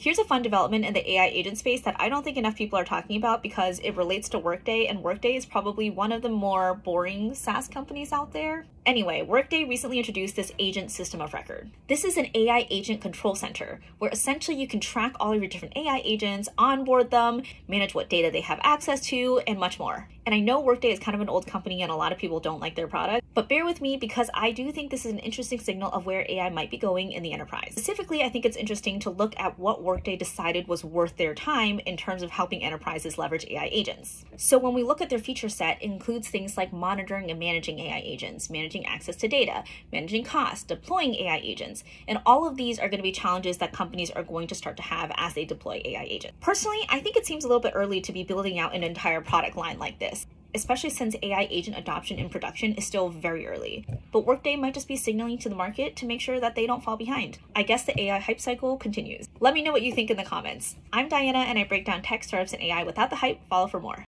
Here's a fun development in the AI agent space that I don't think enough people are talking about because it relates to Workday, and Workday is probably one of the more boring SaaS companies out there. Anyway, Workday recently introduced this agent system of record. This is an AI agent control center where essentially you can track all of your different AI agents, onboard them, manage what data they have access to, and much more. And I know Workday is kind of an old company and a lot of people don't like their product, but bear with me because I do think this is an interesting signal of where AI might be going in the enterprise. Specifically, I think it's interesting to look at what Workday decided was worth their time in terms of helping enterprises leverage AI agents. So when we look at their feature set, includes things like monitoring and managing AI agents, managing access to data, managing costs, deploying AI agents, and all of these are going to be challenges that companies are going to start to have as they deploy AI agents. Personally, I think it seems a little bit early to be building out an entire product line like this especially since AI agent adoption in production is still very early. But Workday might just be signaling to the market to make sure that they don't fall behind. I guess the AI hype cycle continues. Let me know what you think in the comments. I'm Diana and I break down tech startups and AI without the hype. Follow for more.